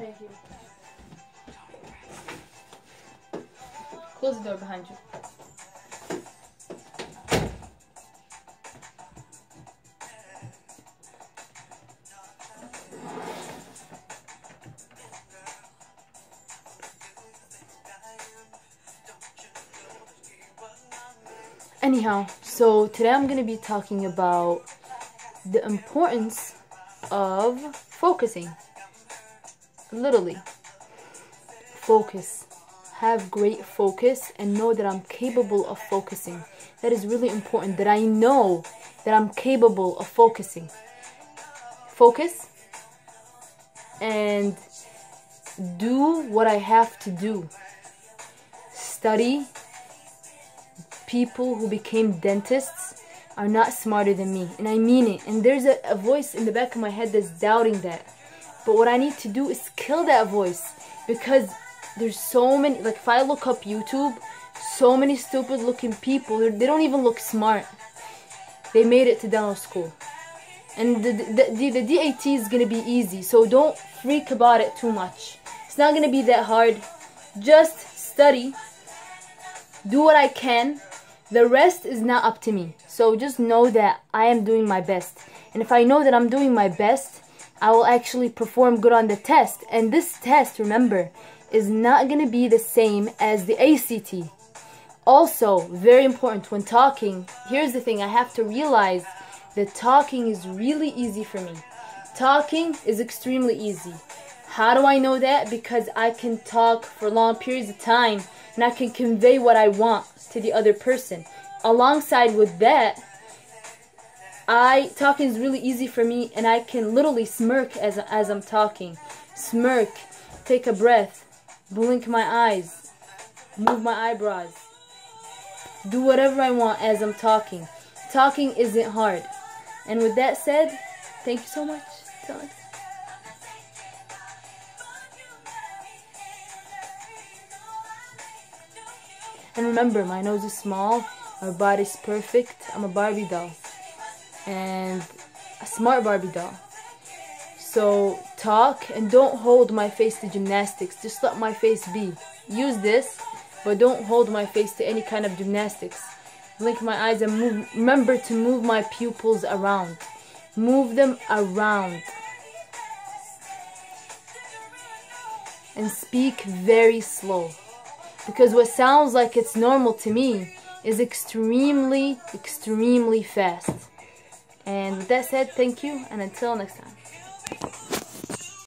Thank you. Close the door behind you. Anyhow, so today I'm going to be talking about the importance of focusing. Literally, focus. Have great focus and know that I'm capable of focusing. That is really important that I know that I'm capable of focusing. Focus and do what I have to do. Study people who became dentists are not smarter than me. And I mean it. And there's a, a, voice in the back of my head that's doubting that. But what I need to do is kill that voice. Because there's so many, like if I look up YouTube, so many stupid looking people, they don't even look smart. They made it to dental school. And the, the, the, the DAT is going to be easy. So don't freak about it too much. It's not going to be that hard. Just study. Do what I can the rest is not up to me. So just know that I am doing my best. And if I know that I'm doing my best, I will actually perform good on the test. And this test, remember, is not going to be the same as the ACT. Also, very important when talking, here's the thing I have to realize that talking is really easy for me. Talking is extremely easy. How do I know that? Because I can talk for long periods of time and I can convey what I want to the other person. Alongside with that, I talking is really easy for me and I can literally smirk as as I'm talking. Smirk, take a breath, blink my eyes, move my eyebrows. Do whatever I want as I'm talking. Talking isn't hard. And with that said, thank you so much. And remember, my nose is small, my body's perfect. I'm a Barbie doll. And a smart Barbie doll. So talk and don't hold my face to gymnastics. Just let my face be. Use this, but don't hold my face to any kind of gymnastics. Blink my eyes and move. Remember to move my pupils around. Move them around. And speak very slow. Because what sounds like it's normal to me is extremely, extremely fast. And with that said, thank you, and until next time.